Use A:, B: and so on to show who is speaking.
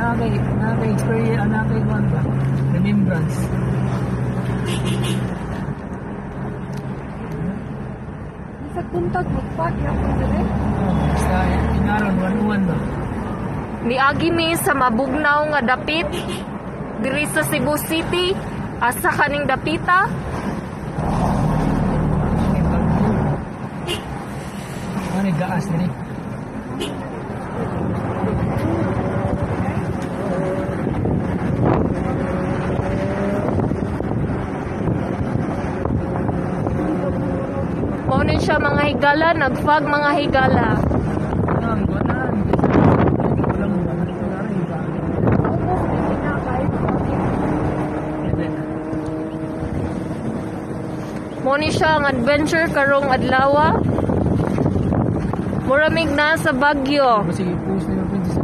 A: nakay nakay experience nakay kuan ba remembrance.
B: Sa kuntag magpag ya ko dire.
A: oh, sa inaron one ba?
C: Niagi mi sa mabugnaw nga dapit. Diri sa Cebu City asa kaning dapita?
A: Ano yung gaas diri
C: mao ni siya mga higala nagfag mga higala ni siya ang adventure karong adlaw Muramig na sa Bagyo.
A: Sige, post na yung princess.